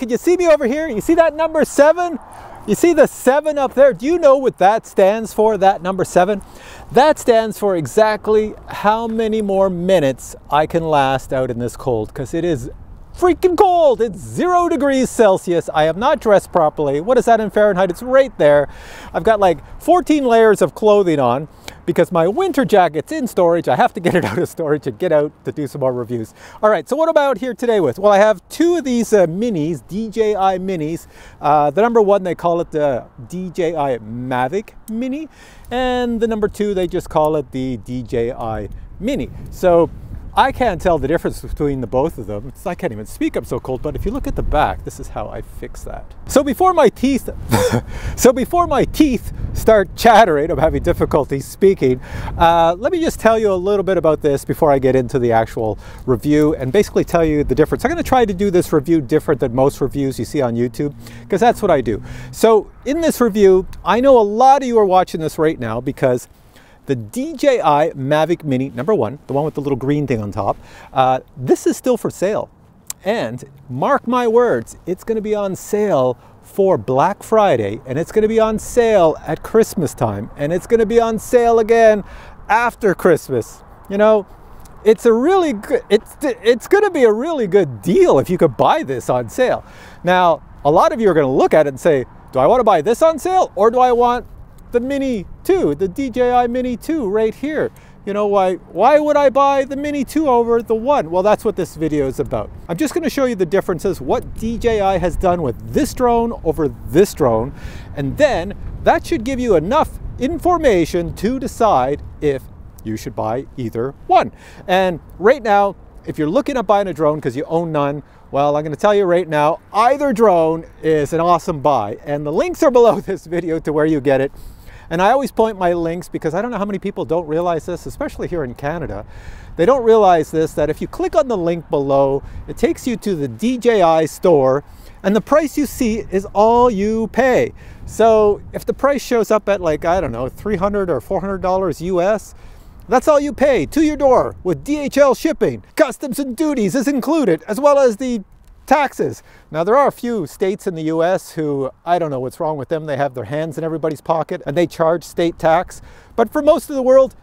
Can you see me over here? You see that number seven? You see the seven up there? Do you know what that stands for, that number seven? That stands for exactly how many more minutes I can last out in this cold because it is freaking cold. It's zero degrees Celsius. I have not dressed properly. What is that in Fahrenheit? It's right there. I've got like 14 layers of clothing on because my winter jacket's in storage. I have to get it out of storage and get out to do some more reviews. All right, so what about here today with? Well, I have two of these uh, minis, DJI minis. Uh, the number one, they call it the DJI Mavic Mini. And the number two, they just call it the DJI Mini. So I can't tell the difference between the both of them. I can't even speak, I'm so cold, but if you look at the back, this is how I fix that. So before my teeth, so before my teeth start chattering, I'm having difficulty speaking, uh, let me just tell you a little bit about this before I get into the actual review and basically tell you the difference. I'm gonna try to do this review different than most reviews you see on YouTube, because that's what I do. So in this review, I know a lot of you are watching this right now because the DJI Mavic Mini, number one, the one with the little green thing on top, uh, this is still for sale. And mark my words, it's gonna be on sale for Black Friday and it's gonna be on sale at Christmas time and it's gonna be on sale again after Christmas. You know, it's a really good, it's, it's gonna be a really good deal if you could buy this on sale. Now, a lot of you are gonna look at it and say, do I wanna buy this on sale or do I want the Mini 2, the DJI Mini 2 right here. You know, why, why would I buy the Mini 2 over the 1? Well, that's what this video is about. I'm just going to show you the differences, what DJI has done with this drone over this drone, and then that should give you enough information to decide if you should buy either one. And right now, if you're looking at buying a drone because you own none, well, I'm going to tell you right now, either drone is an awesome buy. And the links are below this video to where you get it. And I always point my links because I don't know how many people don't realize this, especially here in Canada. They don't realize this, that if you click on the link below, it takes you to the DJI store and the price you see is all you pay. So if the price shows up at like, I don't know, 300 or $400 US, that's all you pay to your door with DHL shipping. Customs and duties is included, as well as the taxes. Now there are a few states in the US who, I don't know what's wrong with them, they have their hands in everybody's pocket and they charge state tax. But for most of the world,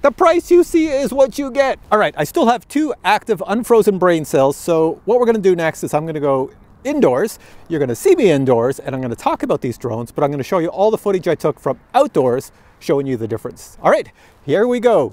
the price you see is what you get. All right, I still have two active unfrozen brain cells. So what we're gonna do next is I'm gonna go indoors. You're gonna see me indoors and I'm gonna talk about these drones, but I'm gonna show you all the footage I took from outdoors showing you the difference. All right, here we go.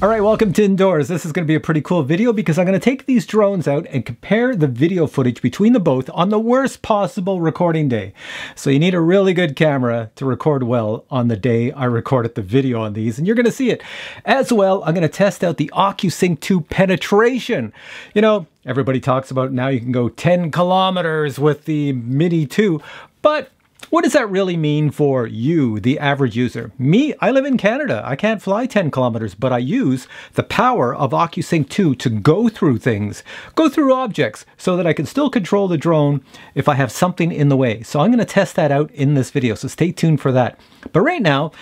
All right, welcome to Indoors. This is going to be a pretty cool video because I'm going to take these drones out and compare the video footage between the both on the worst possible recording day. So you need a really good camera to record well on the day I recorded the video on these, and you're going to see it. As well, I'm going to test out the OcuSync 2 penetration. You know, everybody talks about now you can go 10 kilometers with the Mini 2, but what does that really mean for you, the average user? Me, I live in Canada. I can't fly 10 kilometers, but I use the power of OcuSync 2 to go through things, go through objects, so that I can still control the drone if I have something in the way. So I'm going to test that out in this video, so stay tuned for that. But right now,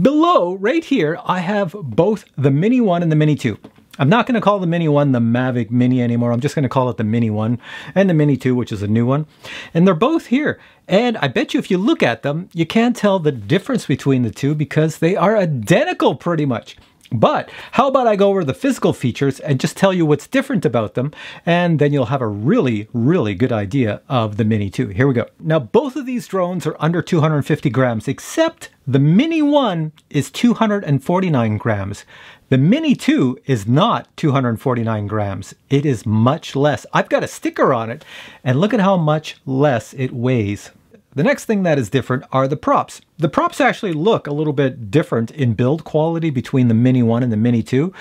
below, right here, I have both the Mini 1 and the Mini 2. I'm not going to call the Mini 1 the Mavic Mini anymore. I'm just going to call it the Mini 1 and the Mini 2, which is a new one. And they're both here. And I bet you if you look at them, you can't tell the difference between the two because they are identical pretty much. But how about I go over the physical features and just tell you what's different about them, and then you'll have a really, really good idea of the Mini 2. Here we go. Now, both of these drones are under 250 grams, except the Mini 1 is 249 grams. The Mini 2 is not 249 grams. It is much less. I've got a sticker on it, and look at how much less it weighs. The next thing that is different are the props. The props actually look a little bit different in build quality between the Mini 1 and the Mini 2.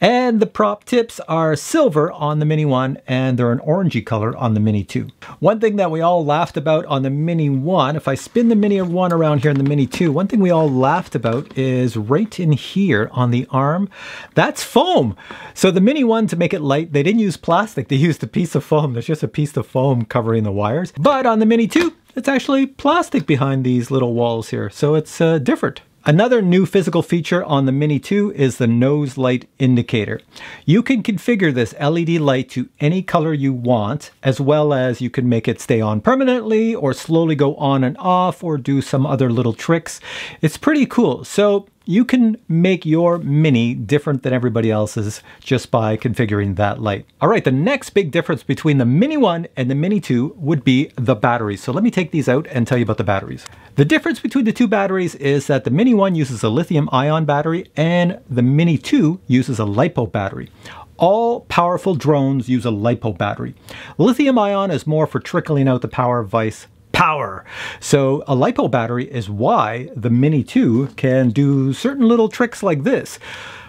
And the prop tips are silver on the Mini 1 and they're an orangey color on the Mini 2. One thing that we all laughed about on the Mini 1, if I spin the Mini 1 around here in the Mini 2, one thing we all laughed about is right in here on the arm, that's foam. So the Mini 1, to make it light, they didn't use plastic, they used a piece of foam. There's just a piece of foam covering the wires. But on the Mini 2, it's actually plastic behind these little walls here, so it's uh, different. Another new physical feature on the Mini 2 is the nose light indicator. You can configure this LED light to any color you want, as well as you can make it stay on permanently or slowly go on and off or do some other little tricks. It's pretty cool. So you can make your Mini different than everybody else's just by configuring that light. All right, the next big difference between the Mini 1 and the Mini 2 would be the batteries. So let me take these out and tell you about the batteries. The difference between the two batteries is that the Mini 1 uses a lithium ion battery and the Mini 2 uses a LiPo battery. All powerful drones use a LiPo battery. Lithium ion is more for trickling out the power of vice power. So a LiPo battery is why the Mini 2 can do certain little tricks like this.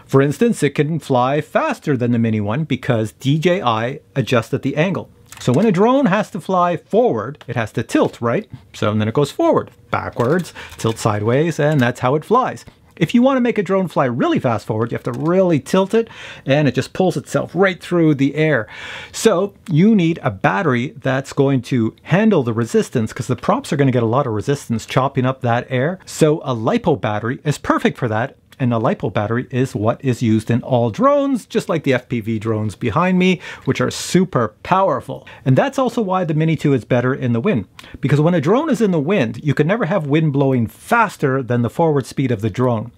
For instance, it can fly faster than the Mini 1 because DJI adjusted the angle. So when a drone has to fly forward, it has to tilt, right? So then it goes forward, backwards, tilt sideways, and that's how it flies. If you want to make a drone fly really fast forward, you have to really tilt it and it just pulls itself right through the air. So you need a battery that's going to handle the resistance because the props are going to get a lot of resistance chopping up that air. So a LiPo battery is perfect for that and a LiPo battery is what is used in all drones, just like the FPV drones behind me, which are super powerful. And that's also why the Mini 2 is better in the wind. Because when a drone is in the wind, you can never have wind blowing faster than the forward speed of the drone.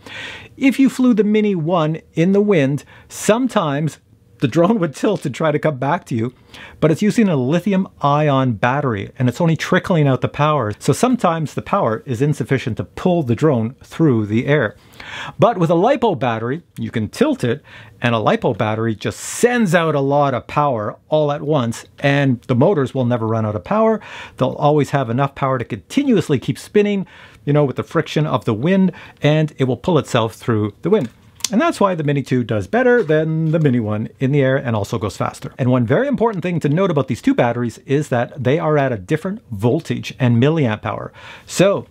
If you flew the Mini 1 in the wind, sometimes the drone would tilt and try to come back to you, but it's using a lithium ion battery and it's only trickling out the power. So sometimes the power is insufficient to pull the drone through the air. But with a LiPo battery, you can tilt it and a LiPo battery just sends out a lot of power all at once and the motors will never run out of power. They'll always have enough power to continuously keep spinning, you know, with the friction of the wind and it will pull itself through the wind. And that's why the Mini 2 does better than the Mini 1 in the air and also goes faster. And one very important thing to note about these two batteries is that they are at a different voltage and milliamp hour. So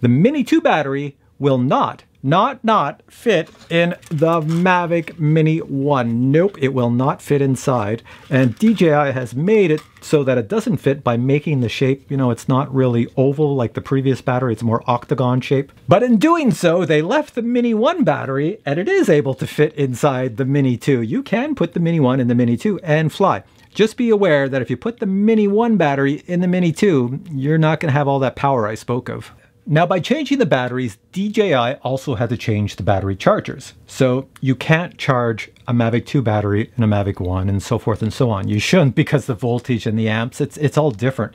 the Mini 2 battery will not not not fit in the Mavic Mini 1. Nope, it will not fit inside. And DJI has made it so that it doesn't fit by making the shape, you know, it's not really oval like the previous battery, it's more octagon shape. But in doing so, they left the Mini 1 battery and it is able to fit inside the Mini 2. You can put the Mini 1 in the Mini 2 and fly. Just be aware that if you put the Mini 1 battery in the Mini 2, you're not going to have all that power I spoke of. Now by changing the batteries, DJI also had to change the battery chargers. So you can't charge a Mavic 2 battery and a Mavic 1 and so forth and so on. You shouldn't because the voltage and the amps, it's, it's all different.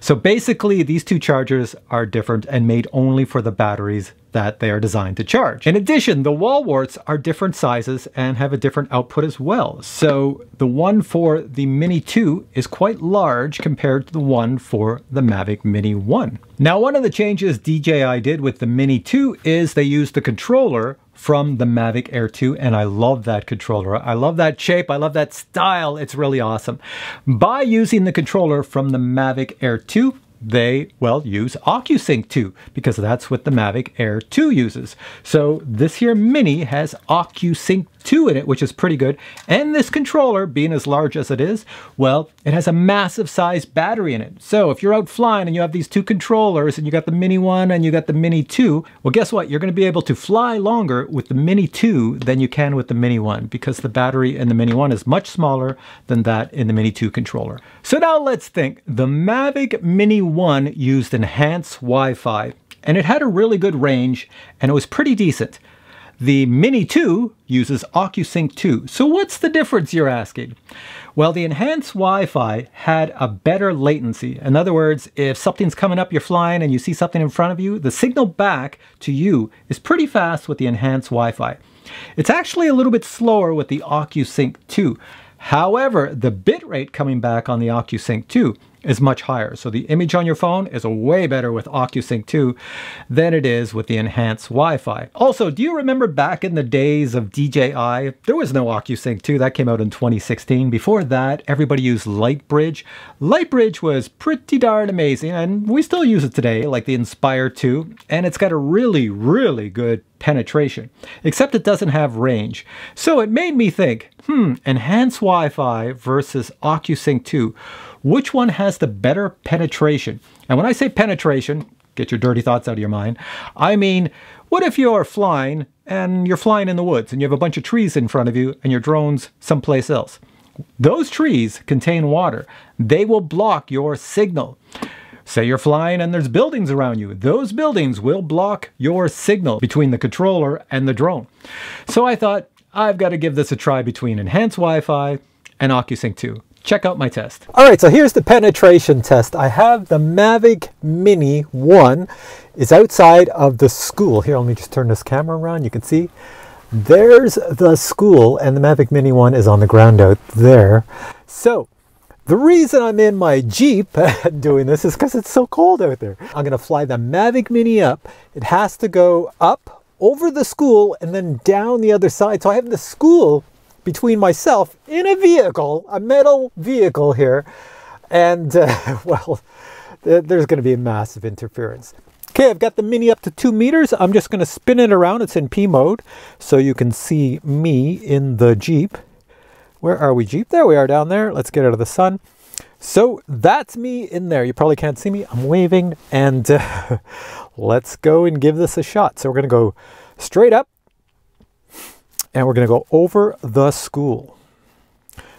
So basically these two chargers are different and made only for the batteries that they are designed to charge. In addition, the wall warts are different sizes and have a different output as well. So the one for the Mini 2 is quite large compared to the one for the Mavic Mini 1. Now one of the changes DJI did with the Mini 2 is they used the controller from the Mavic Air 2 and I love that controller. I love that shape. I love that style. It's really awesome. By using the controller from the Mavic Air 2, they, well, use OcuSync 2 because that's what the Mavic Air 2 uses. So this here Mini has OcuSync 2 in it, which is pretty good. And this controller, being as large as it is, well, it has a massive size battery in it. So if you're out flying and you have these two controllers and you got the Mini 1 and you got the Mini 2, well, guess what? You're going to be able to fly longer with the Mini 2 than you can with the Mini 1 because the battery in the Mini 1 is much smaller than that in the Mini 2 controller. So now let's think. The Mavic Mini 1 used enhanced Wi-Fi and it had a really good range and it was pretty decent. The Mini 2 uses OcuSync 2. So what's the difference, you're asking? Well, the enhanced Wi-Fi had a better latency. In other words, if something's coming up, you're flying, and you see something in front of you, the signal back to you is pretty fast with the enhanced Wi-Fi. It's actually a little bit slower with the OcuSync 2. However, the bitrate coming back on the OcuSync 2 is much higher. So the image on your phone is way better with OcuSync 2 than it is with the enhanced Wi-Fi. Also, do you remember back in the days of DJI? There was no OcuSync 2. That came out in 2016. Before that, everybody used Lightbridge. Lightbridge was pretty darn amazing, and we still use it today, like the Inspire 2, and it's got a really, really good penetration, except it doesn't have range. So it made me think, hmm, enhanced Wi-Fi versus OcuSync 2 which one has the better penetration? And when I say penetration, Get your dirty thoughts out of your mind. I mean, what if you're flying and you're flying in the woods and you have a bunch of trees in front of you and your drone's someplace else? Those trees contain water. They will block your signal. Say you're flying and there's buildings around you. Those buildings will block your signal between the controller and the drone. So I thought, I've got to give this a try between Enhanced Wi-Fi and OcuSync 2. Check out my test. All right, so here's the penetration test. I have the Mavic Mini 1 is outside of the school. Here, let me just turn this camera around. You can see there's the school and the Mavic Mini 1 is on the ground out there. So the reason I'm in my Jeep doing this is because it's so cold out there. I'm going to fly the Mavic Mini up. It has to go up over the school and then down the other side. So I have the school between myself in a vehicle, a metal vehicle here, and uh, well, there's going to be a massive interference. Okay, I've got the Mini up to two meters. I'm just going to spin it around. It's in P mode, so you can see me in the Jeep. Where are we, Jeep? There we are down there. Let's get out of the sun. So that's me in there. You probably can't see me. I'm waving, and uh, let's go and give this a shot. So we're going to go straight up and we're going to go over the school.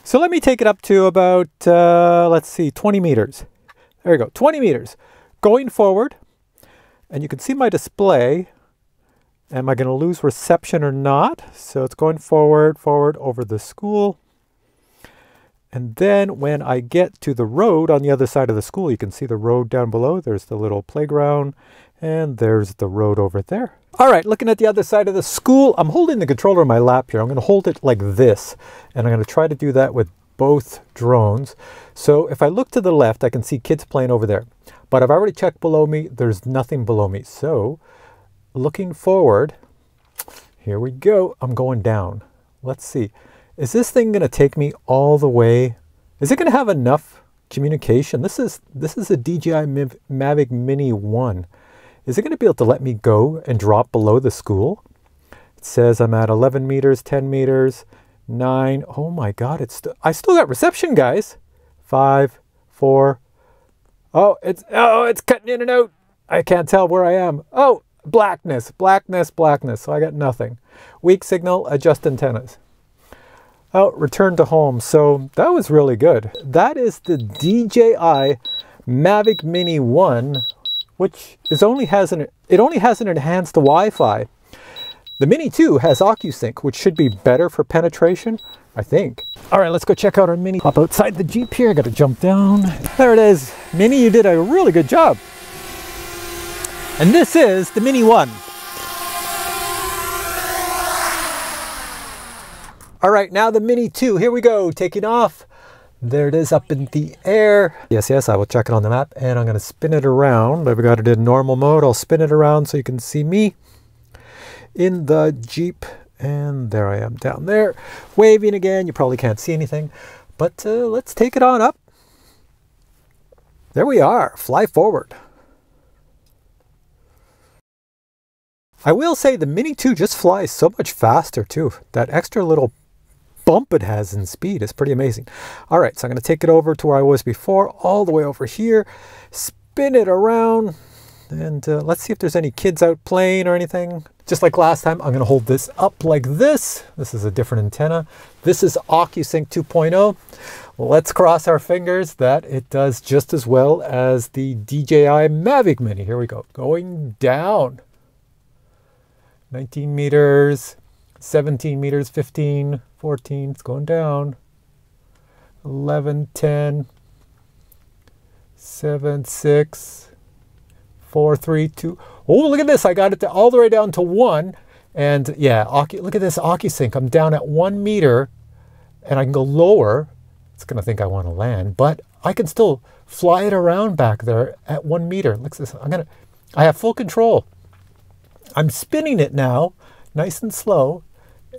So let me take it up to about, uh, let's see, 20 meters. There you go, 20 meters. Going forward, and you can see my display. Am I going to lose reception or not? So it's going forward, forward over the school. And then when I get to the road on the other side of the school, you can see the road down below. There's the little playground and there's the road over there. All right, looking at the other side of the school, I'm holding the controller in my lap here. I'm gonna hold it like this, and I'm gonna try to do that with both drones. So if I look to the left, I can see kids playing over there. But I've already checked below me, there's nothing below me. So looking forward, here we go, I'm going down. Let's see, is this thing gonna take me all the way? Is it gonna have enough communication? This is, this is a DJI Mavic Mini 1. Is it going to be able to let me go and drop below the school? It says I'm at 11 meters, 10 meters, 9. Oh my God, it's st I still got reception, guys. 5, 4. Oh, it's oh, it's cutting in and out. I can't tell where I am. Oh, blackness, blackness, blackness. So I got nothing. Weak signal, adjust antennas. Oh, return to home. So that was really good. That is the DJI Mavic Mini 1 which is only has an it only has an enhanced Wi-Fi. The Mini 2 has OcuSync, which should be better for penetration, I think. All right, let's go check out our Mini. Hop outside the Jeep here, got to jump down. There it is. Mini, you did a really good job. And this is the Mini 1. All right, now the Mini 2, here we go, taking off. There it is up in the air. Yes, yes, I will check it on the map and I'm going to spin it around. I've got it in normal mode. I'll spin it around so you can see me in the Jeep. And there I am down there, waving again. You probably can't see anything, but uh, let's take it on up. There we are, fly forward. I will say the Mini 2 just flies so much faster too. That extra little bump it has in speed is pretty amazing. All right, so I'm going to take it over to where I was before, all the way over here, spin it around, and uh, let's see if there's any kids out playing or anything. Just like last time, I'm going to hold this up like this. This is a different antenna. This is OcuSync 2.0. Let's cross our fingers that it does just as well as the DJI Mavic Mini. Here we go, going down. 19 meters, 17 meters, 15, 14, it's going down. 11, 10, 7, 6, 4, 3, 2. Oh, look at this. I got it all the way down to 1. And yeah, look at this OcuSync. I'm down at 1 meter and I can go lower. It's going to think I want to land, but I can still fly it around back there at 1 meter. Look at this. I'm going to, I have full control. I'm spinning it now, nice and slow,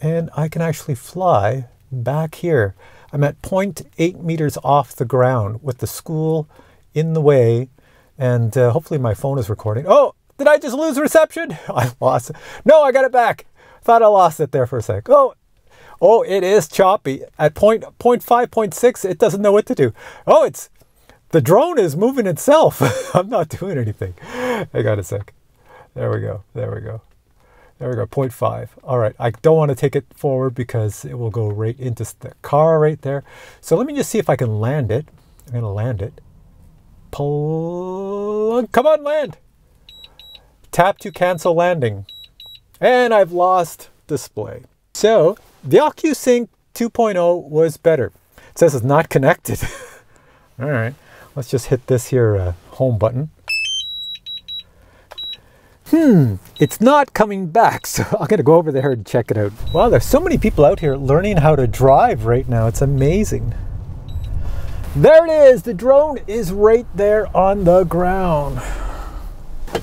and I can actually fly back here. I'm at 0.8 meters off the ground with the school in the way, and uh, hopefully my phone is recording. Oh, did I just lose reception? I lost it. No, I got it back. Thought I lost it there for a sec. Oh, oh, it is choppy. At point, 0.5, 0.6, it doesn't know what to do. Oh, it's the drone is moving itself. I'm not doing anything. I got a sec. There we go. There we go. There we go, 0.5. All right, I don't want to take it forward because it will go right into the car right there. So let me just see if I can land it. I'm going to land it. Pull, come on, land. Tap to cancel landing. And I've lost display. So the OcuSync 2.0 was better. It says it's not connected. All right, let's just hit this here uh, home button hmm, it's not coming back. So I'm going to go over there and check it out. Wow, there's so many people out here learning how to drive right now. It's amazing. There it is. The drone is right there on the ground.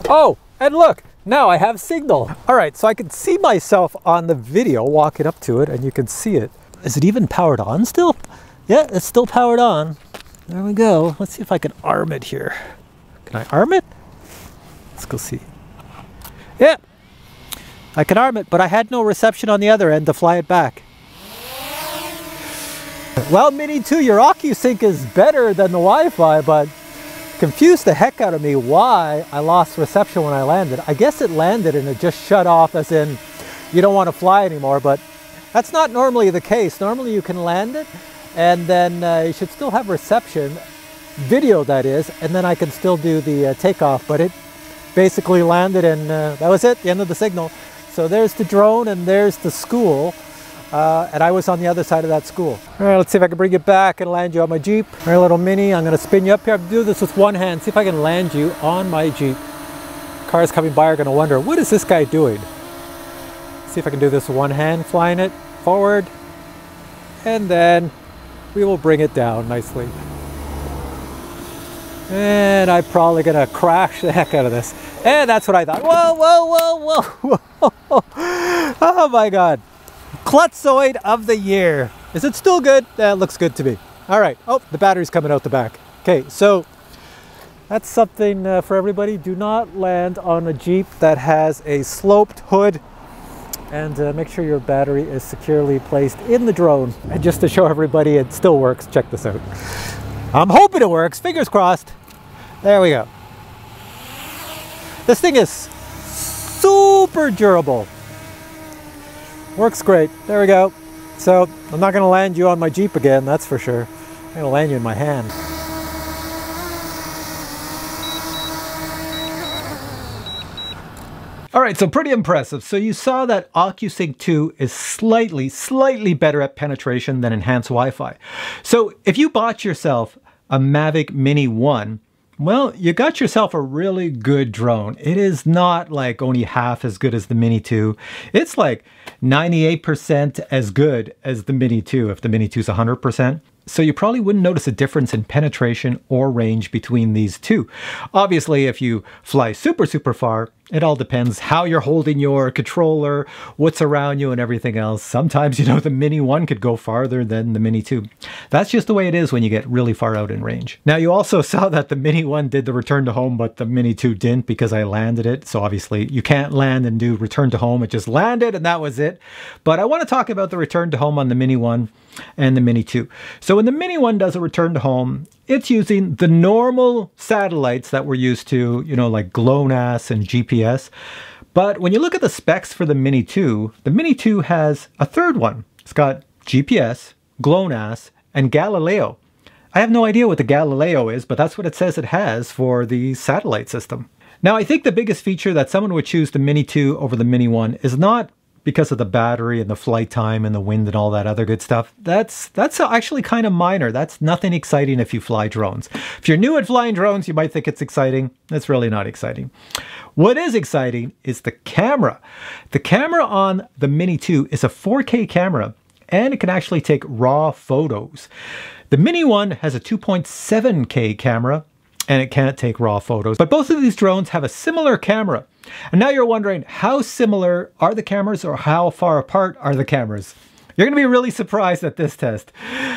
Oh, and look, now I have signal. All right, so I can see myself on the video walking up to it and you can see it. Is it even powered on still? Yeah, it's still powered on. There we go. Let's see if I can arm it here. Can I arm it? Let's go see. Yeah, I can arm it, but I had no reception on the other end to fly it back. Well, Mini 2, your OcuSync is better than the Wi-Fi, but confused the heck out of me why I lost reception when I landed. I guess it landed and it just shut off as in you don't want to fly anymore, but that's not normally the case. Normally you can land it and then uh, you should still have reception, video that is, and then I can still do the uh, takeoff, but it basically landed and uh, that was it, the end of the signal. So there's the drone and there's the school. Uh, and I was on the other side of that school. All right, let's see if I can bring you back and land you on my Jeep. All right, little Mini, I'm gonna spin you up here. I'm do this with one hand, see if I can land you on my Jeep. Cars coming by are gonna wonder, what is this guy doing? See if I can do this with one hand, flying it forward, and then we will bring it down nicely. And I'm probably gonna crash the heck out of this. And that's what I thought. Whoa, whoa, whoa, whoa, whoa. oh my God. Klutzoid of the year. Is it still good? That looks good to me. All right. Oh, the battery's coming out the back. Okay, so that's something uh, for everybody. Do not land on a Jeep that has a sloped hood and uh, make sure your battery is securely placed in the drone. And just to show everybody it still works, check this out. I'm hoping it works, fingers crossed. There we go. This thing is super durable. Works great. There we go. So I'm not going to land you on my Jeep again, that's for sure. I'm going to land you in my hand. All right, so pretty impressive. So you saw that OcuSync 2 is slightly, slightly better at penetration than enhanced Wi-Fi. So if you bought yourself a Mavic Mini 1, well, you got yourself a really good drone. It is not like only half as good as the Mini 2. It's like 98% as good as the Mini 2 if the Mini 2 is 100%. So you probably wouldn't notice a difference in penetration or range between these two. Obviously, if you fly super, super far, it all depends how you're holding your controller, what's around you, and everything else. Sometimes, you know, the Mini 1 could go farther than the Mini 2. That's just the way it is when you get really far out in range. Now, you also saw that the Mini 1 did the return to home, but the Mini 2 didn't because I landed it. So obviously, you can't land and do return to home. It just landed and that was it. But I want to talk about the return to home on the Mini 1 and the Mini 2. So when the Mini 1 does a return to home, it's using the normal satellites that we're used to, you know, like GLONASS and GPS. But when you look at the specs for the Mini 2, the Mini 2 has a third one. It's got GPS, GLONASS, and Galileo. I have no idea what the Galileo is, but that's what it says it has for the satellite system. Now, I think the biggest feature that someone would choose the Mini 2 over the Mini 1 is not because of the battery and the flight time and the wind and all that other good stuff. That's that's actually kind of minor. That's nothing exciting if you fly drones. If you're new at flying drones, you might think it's exciting. It's really not exciting. What is exciting is the camera. The camera on the Mini 2 is a 4K camera and it can actually take raw photos. The Mini 1 has a 2.7K camera and it can't take raw photos. But both of these drones have a similar camera. And now you're wondering, how similar are the cameras or how far apart are the cameras? You're going to be really surprised at this test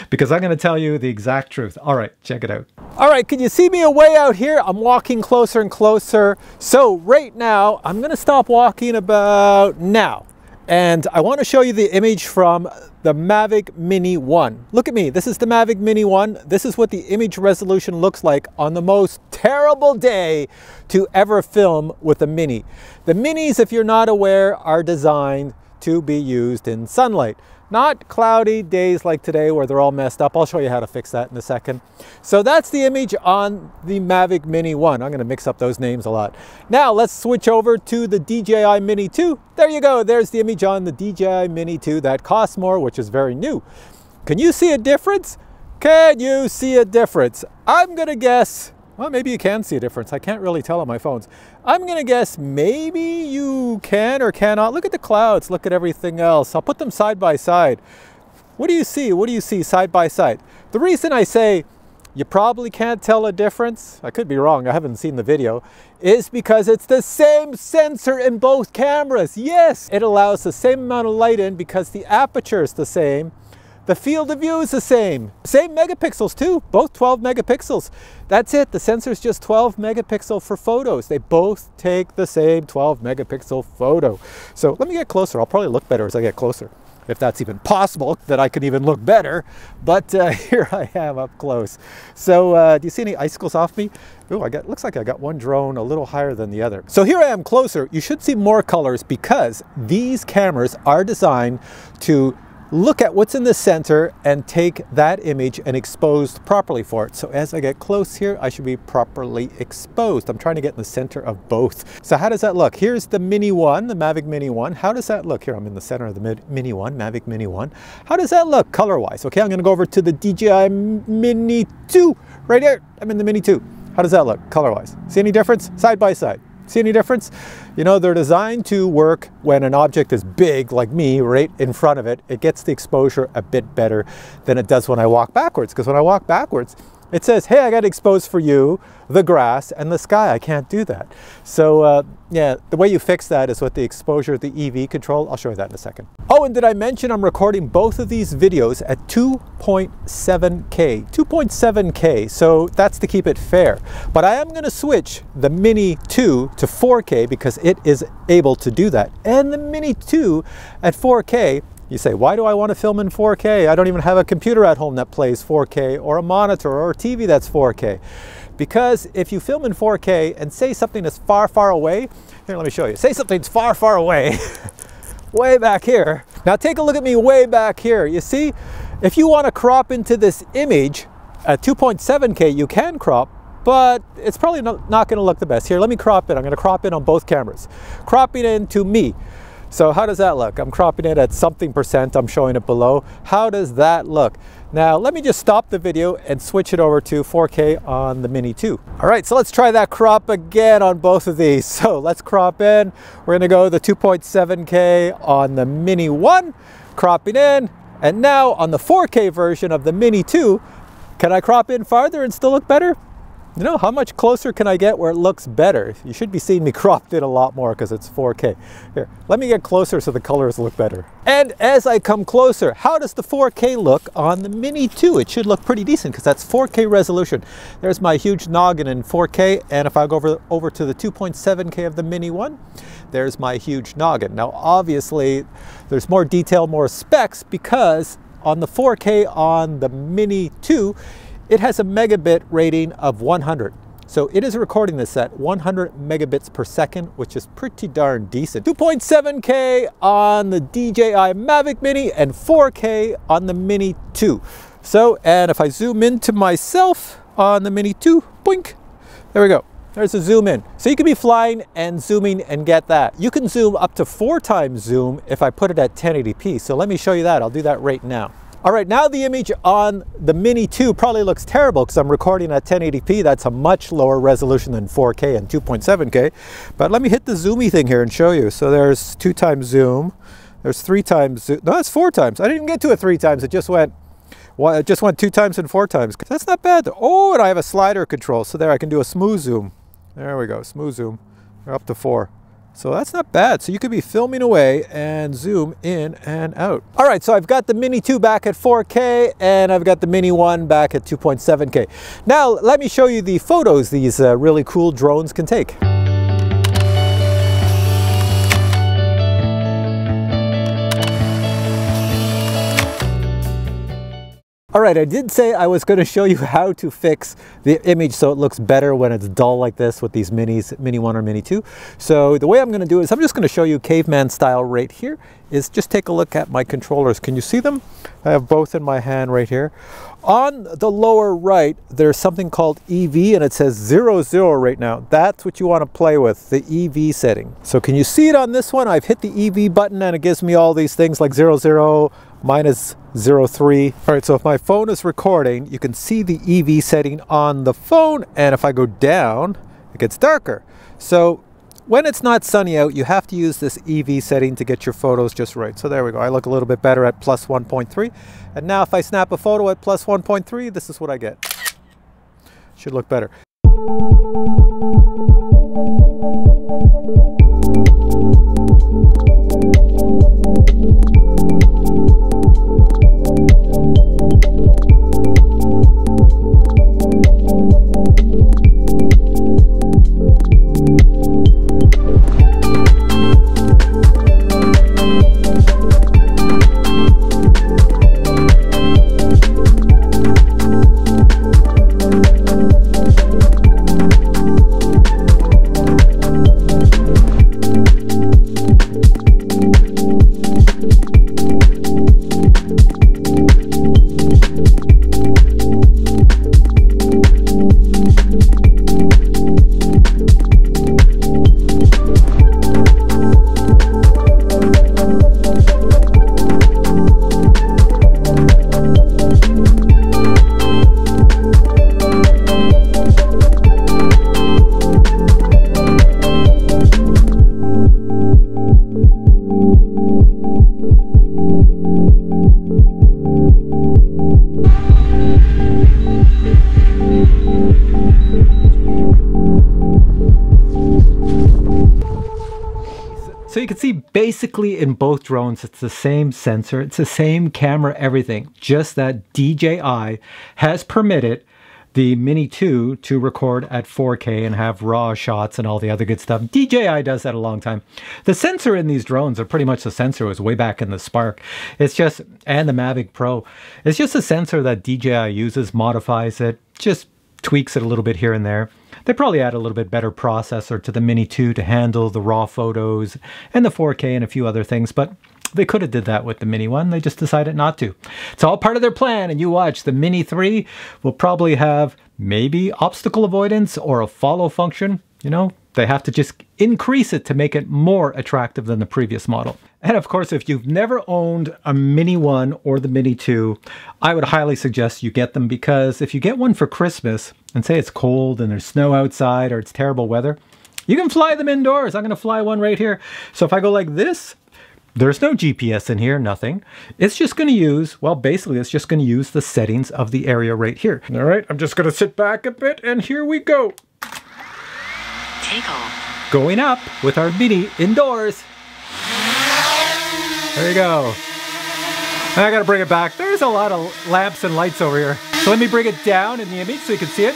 because I'm going to tell you the exact truth. All right, check it out. All right, can you see me away out here? I'm walking closer and closer. So right now, I'm going to stop walking about now. And I want to show you the image from the Mavic Mini 1. Look at me, this is the Mavic Mini 1. This is what the image resolution looks like on the most terrible day to ever film with a Mini. The Minis, if you're not aware, are designed to be used in sunlight. Not cloudy days like today where they're all messed up. I'll show you how to fix that in a second. So that's the image on the Mavic Mini 1. I'm gonna mix up those names a lot. Now let's switch over to the DJI Mini 2. There you go, there's the image on the DJI Mini 2 that costs more, which is very new. Can you see a difference? Can you see a difference? I'm gonna guess well, maybe you can see a difference. I can't really tell on my phones. I'm gonna guess maybe you can or cannot. Look at the clouds, look at everything else. I'll put them side by side. What do you see? What do you see side by side? The reason I say you probably can't tell a difference, I could be wrong, I haven't seen the video, is because it's the same sensor in both cameras. Yes, it allows the same amount of light in because the aperture is the same the field of view is the same. Same megapixels too, both 12 megapixels. That's it, the sensor's just 12 megapixel for photos. They both take the same 12 megapixel photo. So let me get closer, I'll probably look better as I get closer. If that's even possible, that I can even look better. But uh, here I am up close. So uh, do you see any icicles off me? Oh, I got, looks like I got one drone a little higher than the other. So here I am closer. You should see more colors because these cameras are designed to look at what's in the center and take that image and expose properly for it. So as I get close here, I should be properly exposed. I'm trying to get in the center of both. So how does that look? Here's the Mini 1, the Mavic Mini 1. How does that look? Here, I'm in the center of the Mini 1, Mavic Mini 1. How does that look color-wise? Okay, I'm gonna go over to the DJI Mini 2, right here. I'm in the Mini 2. How does that look color-wise? See any difference? Side by side. See any difference? You know, they're designed to work when an object is big, like me, right in front of it. It gets the exposure a bit better than it does when I walk backwards. Because when I walk backwards, it says, hey, I got exposed for you, the grass, and the sky. I can't do that. So uh, yeah, the way you fix that is with the exposure, the EV control. I'll show you that in a second. Oh, and did I mention I'm recording both of these videos at 2.7K, 2.7K. So that's to keep it fair. But I am gonna switch the Mini 2 to 4K because it is able to do that. And the Mini 2 at 4K you say, why do I want to film in 4K? I don't even have a computer at home that plays 4K or a monitor or a TV that's 4K. Because if you film in 4K and say something is far, far away, here, let me show you. Say something's far, far away, way back here. Now take a look at me way back here. You see, if you want to crop into this image at 2.7K, you can crop, but it's probably not, not going to look the best. Here, let me crop it. I'm going to crop in on both cameras. Cropping into me. So how does that look? I'm cropping it at something percent, I'm showing it below. How does that look? Now let me just stop the video and switch it over to 4K on the Mini 2. All right, so let's try that crop again on both of these. So let's crop in. We're gonna go the 2.7K on the Mini 1, cropping in. And now on the 4K version of the Mini 2, can I crop in farther and still look better? You know, how much closer can I get where it looks better? You should be seeing me cropped in a lot more because it's 4K. Here, let me get closer so the colors look better. And as I come closer, how does the 4K look on the Mini 2? It should look pretty decent because that's 4K resolution. There's my huge noggin in 4K, and if I go over, over to the 2.7K of the Mini 1, there's my huge noggin. Now, obviously, there's more detail, more specs because on the 4K on the Mini 2, it has a megabit rating of 100. So it is recording this at 100 megabits per second, which is pretty darn decent. 2.7K on the DJI Mavic Mini and 4K on the Mini 2. So, and if I zoom into myself on the Mini 2, boink, there we go. There's a zoom in. So you can be flying and zooming and get that. You can zoom up to four times zoom if I put it at 1080p. So let me show you that. I'll do that right now. All right, now the image on the Mini 2 probably looks terrible because I'm recording at 1080p. That's a much lower resolution than 4K and 2.7K. But let me hit the zoomy thing here and show you. So there's two times zoom. There's three times. No, that's four times. I didn't even get to it three times. It just went well, it just went two times and four times. That's not bad. Oh, and I have a slider control. So there I can do a smooth zoom. There we go, smooth zoom. We're up to four. So that's not bad. So you could be filming away and zoom in and out. All right, so I've got the Mini 2 back at 4K and I've got the Mini 1 back at 2.7K. Now let me show you the photos these uh, really cool drones can take. All right, I did say I was going to show you how to fix the image so it looks better when it's dull like this with these minis, Mini 1 or Mini 2. So the way I'm going to do is I'm just going to show you caveman style right here is just take a look at my controllers. Can you see them? I have both in my hand right here. On the lower right, there's something called EV and it says 00 right now. That's what you want to play with, the EV setting. So can you see it on this one? I've hit the EV button and it gives me all these things like 00, minus 03. All right, so if my phone is recording, you can see the EV setting on the phone, and if I go down, it gets darker. So when it's not sunny out, you have to use this EV setting to get your photos just right. So there we go. I look a little bit better at plus 1.3. And now if I snap a photo at plus 1.3, this is what I get. Should look better. So basically in both drones, it's the same sensor, it's the same camera, everything, just that DJI has permitted the Mini 2 to record at 4K and have raw shots and all the other good stuff. DJI does that a long time. The sensor in these drones are pretty much the sensor was way back in the Spark. It's just, and the Mavic Pro. It's just a sensor that DJI uses, modifies it, just tweaks it a little bit here and there. They probably add a little bit better processor to the Mini 2 to handle the raw photos and the 4K and a few other things, but they could have did that with the Mini 1. They just decided not to. It's all part of their plan, and you watch. The Mini 3 will probably have maybe obstacle avoidance or a follow function. You know, they have to just increase it to make it more attractive than the previous model. And of course, if you've never owned a Mini 1 or the Mini 2, I would highly suggest you get them because if you get one for Christmas and say it's cold and there's snow outside or it's terrible weather, you can fly them indoors. I'm going to fly one right here. So if I go like this, there's no GPS in here, nothing. It's just going to use, well, basically it's just going to use the settings of the area right here. All right, I'm just going to sit back a bit and here we go. Take off. Going up with our Mini indoors. There you go. I gotta bring it back. There's a lot of lamps and lights over here. So let me bring it down in the image so you can see it.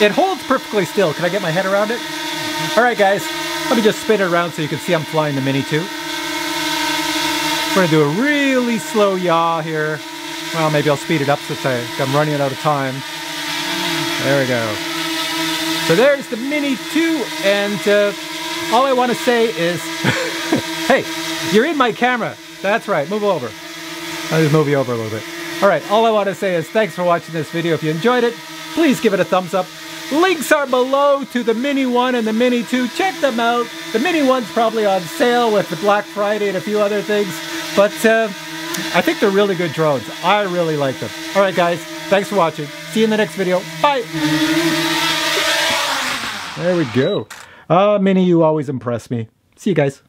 It holds perfectly still. Can I get my head around it? All right, guys. Let me just spin it around so you can see I'm flying the Mini 2. We're gonna do a really slow yaw here. Well, maybe I'll speed it up since I'm running out of time. There we go. So there's the Mini 2, and uh, all I want to say is, hey, you're in my camera. That's right, move over. I'll just move you over a little bit. All right, all I want to say is thanks for watching this video. If you enjoyed it, please give it a thumbs up. Links are below to the Mini 1 and the Mini 2. Check them out. The Mini 1's probably on sale with the Black Friday and a few other things. But uh, I think they're really good drones. I really like them. All right, guys. Thanks for watching. See you in the next video. Bye. There we go. Uh, Mini, you always impress me. See you guys.